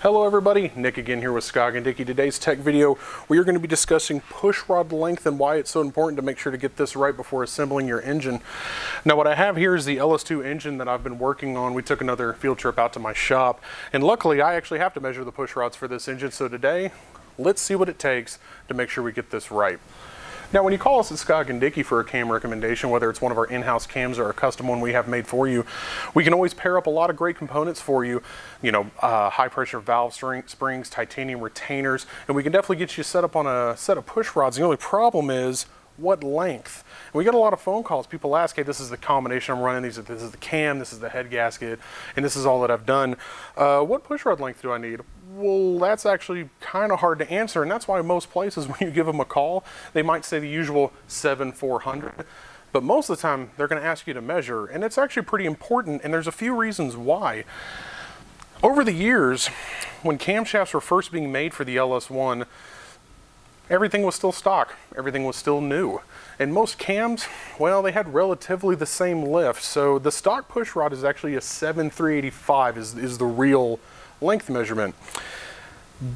Hello everybody, Nick again here with Scoggin-Dickey. Today's tech video, we are going to be discussing push rod length and why it's so important to make sure to get this right before assembling your engine. Now what I have here is the LS2 engine that I've been working on. We took another field trip out to my shop and luckily I actually have to measure the push rods for this engine. So today, let's see what it takes to make sure we get this right. Now, when you call us at Scoggin-Dickey for a cam recommendation, whether it's one of our in-house cams or a custom one we have made for you, we can always pair up a lot of great components for you. You know, uh, high pressure valve springs, titanium retainers, and we can definitely get you set up on a set of push rods. The only problem is what length? And we get a lot of phone calls. People ask, hey, this is the combination I'm running. These are, this is the cam, this is the head gasket, and this is all that I've done. Uh, what push rod length do I need? Well, that's actually kind of hard to answer, and that's why most places, when you give them a call, they might say the usual 7 400. But most of the time, they're going to ask you to measure, and it's actually pretty important, and there's a few reasons why. Over the years, when camshafts were first being made for the LS1, everything was still stock, everything was still new. And most cams, well, they had relatively the same lift. So the stock push rod is actually a 7385 is, is the real length measurement.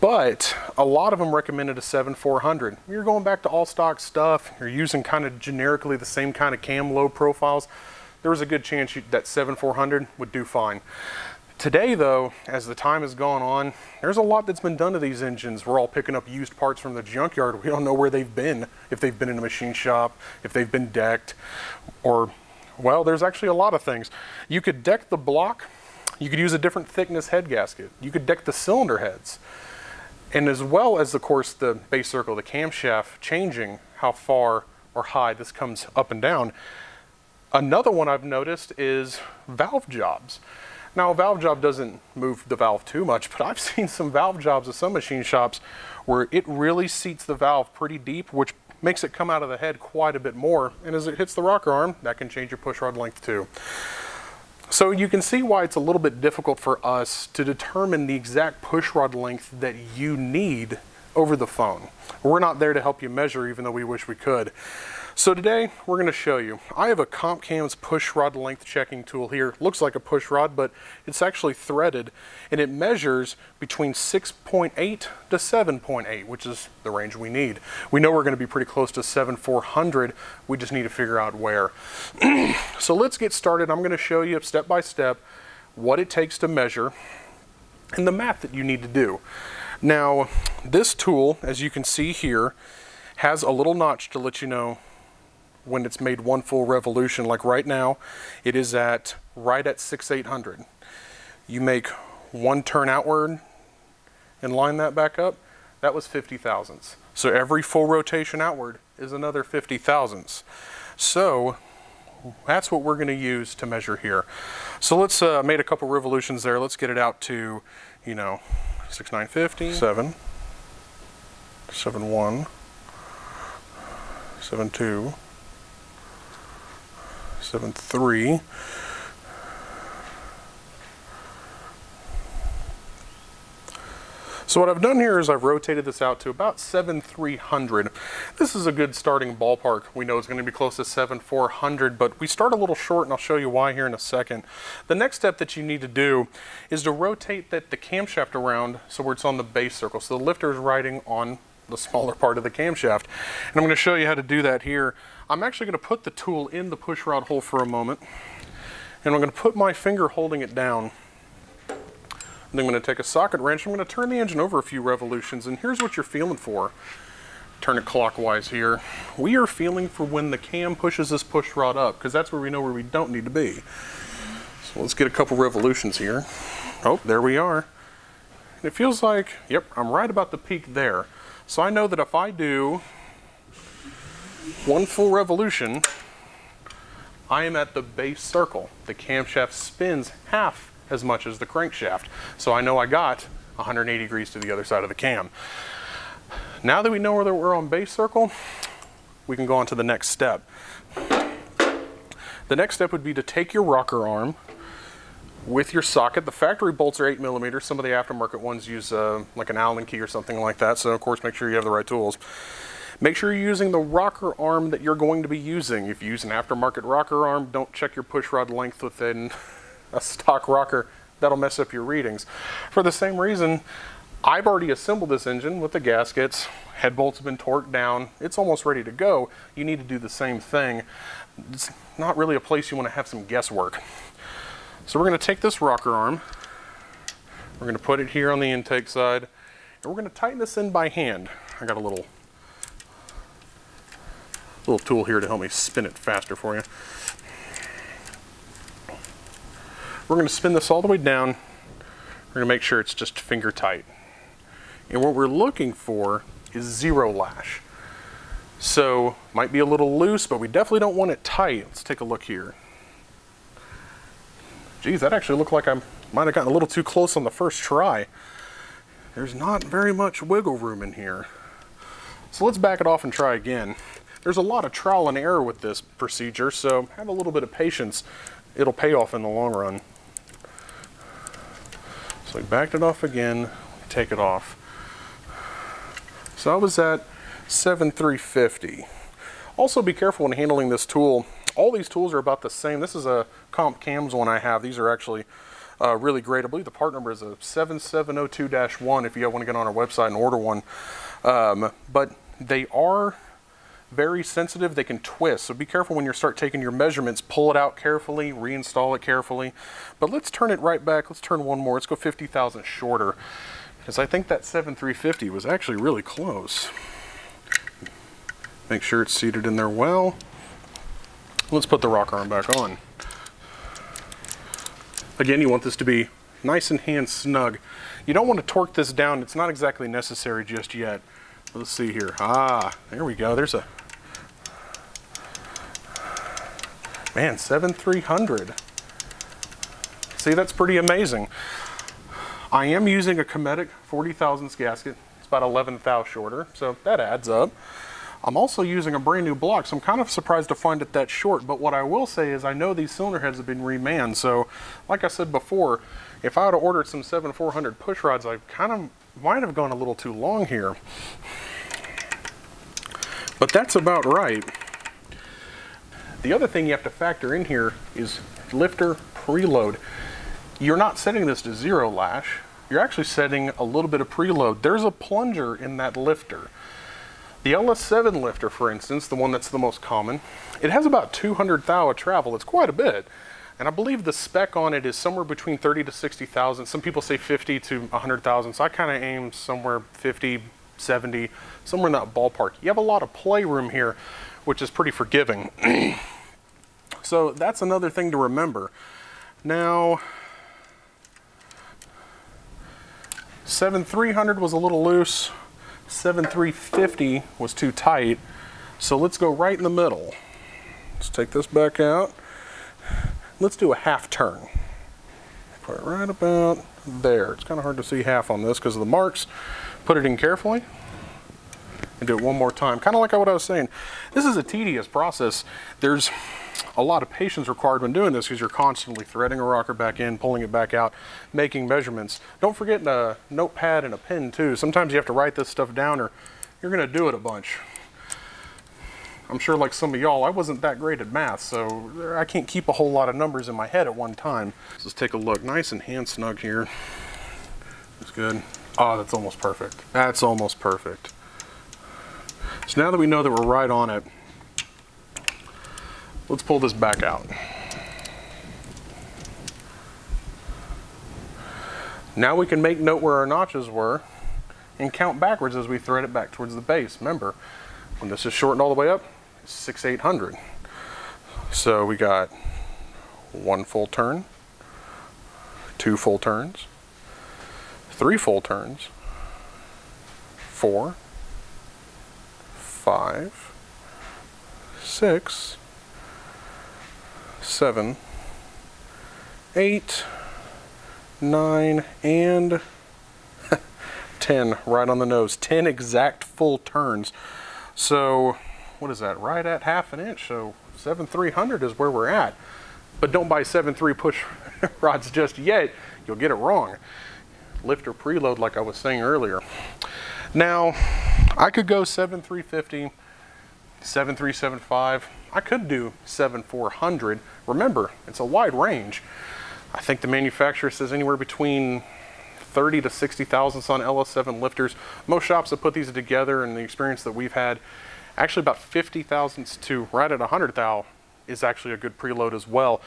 But a lot of them recommended a 7400. You're going back to all stock stuff, you're using kind of generically the same kind of cam load profiles, there was a good chance you, that 7400 would do fine. Today though, as the time has gone on, there's a lot that's been done to these engines. We're all picking up used parts from the junkyard. We don't know where they've been, if they've been in a machine shop, if they've been decked, or, well, there's actually a lot of things. You could deck the block, you could use a different thickness head gasket. You could deck the cylinder heads. And as well as, of course, the base circle, the camshaft changing how far or high this comes up and down. Another one I've noticed is valve jobs. Now, a valve job doesn't move the valve too much, but I've seen some valve jobs at some machine shops where it really seats the valve pretty deep, which makes it come out of the head quite a bit more. And as it hits the rocker arm, that can change your pushrod length too. So you can see why it's a little bit difficult for us to determine the exact pushrod length that you need over the phone. We're not there to help you measure even though we wish we could. So today we're going to show you. I have a CompCams push rod length checking tool here. Looks like a push rod, but it's actually threaded and it measures between 6.8 to 7.8, which is the range we need. We know we're going to be pretty close to 7400. We just need to figure out where. so let's get started. I'm going to show you step by step what it takes to measure and the math that you need to do. Now, this tool, as you can see here, has a little notch to let you know when it's made one full revolution. Like right now, it is at right at 6,800. You make one turn outward and line that back up, that was 50 thousandths. So every full rotation outward is another 50 thousandths. So that's what we're going to use to measure here. So let's uh, made a couple revolutions there. Let's get it out to, you know, 6950, 7, 71, 72, seven three. So what I've done here is I've rotated this out to about 7300. This is a good starting ballpark. We know it's going to be close to 7400, but we start a little short and I'll show you why here in a second. The next step that you need to do is to rotate that the camshaft around so where it's on the base circle. So the lifter is riding on the smaller part of the camshaft. And I'm going to show you how to do that here. I'm actually going to put the tool in the push rod hole for a moment. And I'm going to put my finger holding it down. And I'm going to take a socket wrench. I'm going to turn the engine over a few revolutions. And here's what you're feeling for. Turn it clockwise here. We are feeling for when the cam pushes this push rod up because that's where we know where we don't need to be. So let's get a couple revolutions here. Oh, there we are. And it feels like, yep, I'm right about the peak there. So I know that if I do one full revolution, I am at the base circle. The camshaft spins half as much as the crankshaft. So I know I got 180 degrees to the other side of the cam. Now that we know whether we're on base circle, we can go on to the next step. The next step would be to take your rocker arm with your socket. The factory bolts are 8 millimeters. Some of the aftermarket ones use uh, like an Allen key or something like that. So of course make sure you have the right tools. Make sure you're using the rocker arm that you're going to be using. If you use an aftermarket rocker arm, don't check your pushrod length within a stock rocker. that'll mess up your readings. For the same reason, I've already assembled this engine with the gaskets, head bolts have been torqued down, it's almost ready to go. You need to do the same thing. It's not really a place you want to have some guesswork. So we're going to take this rocker arm, we're going to put it here on the intake side, and we're going to tighten this in by hand. I got a little little tool here to help me spin it faster for you. We're going to spin this all the way down. We're going to make sure it's just finger tight. And what we're looking for is zero lash. So might be a little loose, but we definitely don't want it tight. Let's take a look here. Geez, that actually looked like I might have gotten a little too close on the first try. There's not very much wiggle room in here. So let's back it off and try again. There's a lot of trial and error with this procedure, so have a little bit of patience. It'll pay off in the long run. So we backed it off again, take it off. So I was at 7350. Also be careful when handling this tool. All these tools are about the same. This is a Comp Cams one I have. These are actually uh, really great. I believe the part number is a 7702-1 if you want to get on our website and order one. Um, but they are very sensitive. They can twist. So be careful when you start taking your measurements. Pull it out carefully, reinstall it carefully. But let's turn it right back. Let's turn one more. Let's go 50 thousandths shorter. Because I think that 7350 was actually really close. Make sure it's seated in there well. Let's put the rocker arm back on. Again, you want this to be nice and hand snug. You don't want to torque this down. It's not exactly necessary just yet. Let's see here. Ah, there we go. There's a, man, 7300. See, that's pretty amazing. I am using a Cometic 40 thousandths gasket. It's about 11 thou shorter, so that adds up. I'm also using a brand new block, so I'm kind of surprised to find it that short, but what I will say is I know these cylinder heads have been remanned, so like I said before, if I would have ordered some 7400 push rods, I kind of might have gone a little too long here. But that's about right. The other thing you have to factor in here is lifter preload. You're not setting this to zero lash. You're actually setting a little bit of preload. There's a plunger in that lifter. The LS7 lifter, for instance, the one that's the most common, it has about 200 thou of travel. It's quite a bit. And I believe the spec on it is somewhere between 30 to 60,000. Some people say 50 to 100,000. So I kind of aim somewhere 50, 70, somewhere in that ballpark. You have a lot of playroom here, which is pretty forgiving. so that's another thing to remember. Now, 7300 was a little loose. 7350 was too tight. So let's go right in the middle. Let's take this back out. Let's do a half turn. Put it right about there. It's kind of hard to see half on this because of the marks. Put it in carefully and do it one more time. Kind of like what I was saying. This is a tedious process. There's a lot of patience required when doing this because you're constantly threading a rocker back in, pulling it back out, making measurements. Don't forget a notepad and a pen too. Sometimes you have to write this stuff down or you're going to do it a bunch. I'm sure like some of y'all, I wasn't that great at math, so I can't keep a whole lot of numbers in my head at one time. Let's take a look. Nice and hand snug here. That's good. Oh, that's almost perfect. That's almost perfect. So now that we know that we're right on it, let's pull this back out. Now we can make note where our notches were and count backwards as we thread it back towards the base. Remember, when this is shortened all the way up, it's 6 800. So we got one full turn, two full turns, three full turns, four, five, six, seven, eight, nine, and 10 right on the nose. 10 exact full turns. So what is that? Right at half an inch. So 7300 is where we're at. But don't buy 7.3 push rods just yet. You'll get it wrong. Lifter preload like I was saying earlier. Now, I could go 7350, 7375. I could do 7400. Remember, it's a wide range. I think the manufacturer says anywhere between 30 to 60 thousandths on LS7 lifters. Most shops that put these together and the experience that we've had, actually about 50 thousandths to right at 100 thou is actually a good preload as well.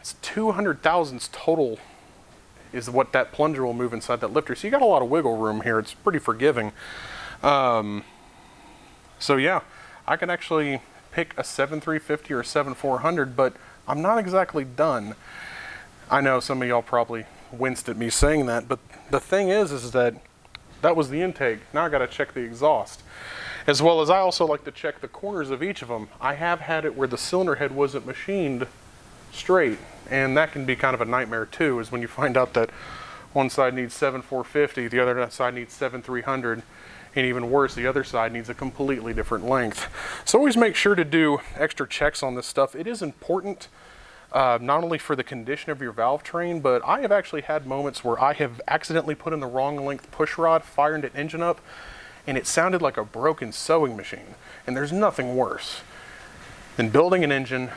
It's 200 thousandths total is what that plunger will move inside that lifter. So you got a lot of wiggle room here. It's pretty forgiving. Um, so yeah, I can actually pick a 7350 or a 7400, but I'm not exactly done. I know some of y'all probably winced at me saying that, but the thing is, is that that was the intake. Now I got to check the exhaust. As well as I also like to check the corners of each of them. I have had it where the cylinder head wasn't machined straight, and that can be kind of a nightmare too, is when you find out that one side needs 7450, the other side needs 7300, and even worse, the other side needs a completely different length. So always make sure to do extra checks on this stuff. It is important uh, not only for the condition of your valve train, but I have actually had moments where I have accidentally put in the wrong length push rod, fired an engine up, and it sounded like a broken sewing machine. And there's nothing worse than building an engine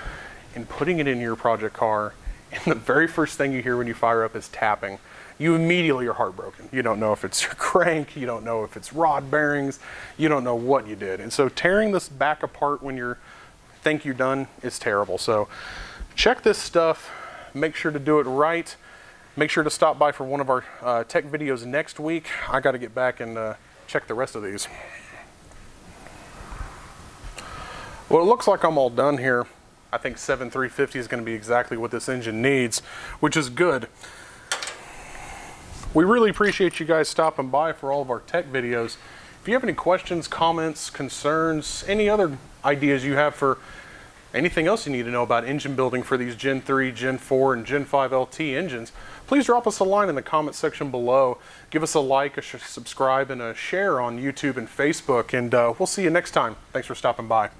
and putting it in your project car, and the very first thing you hear when you fire up is tapping. You immediately are heartbroken. You don't know if it's your crank, you don't know if it's rod bearings, you don't know what you did. And so tearing this back apart when you think you're done is terrible. So check this stuff, make sure to do it right. Make sure to stop by for one of our uh, tech videos next week. I got to get back and uh, check the rest of these. Well, it looks like I'm all done here. I think 7350 is going to be exactly what this engine needs, which is good. We really appreciate you guys stopping by for all of our tech videos. If you have any questions, comments, concerns, any other ideas you have for anything else you need to know about engine building for these Gen 3, Gen 4, and Gen 5 LT engines, please drop us a line in the comment section below. Give us a like, a subscribe, and a share on YouTube and Facebook, and uh, we'll see you next time. Thanks for stopping by.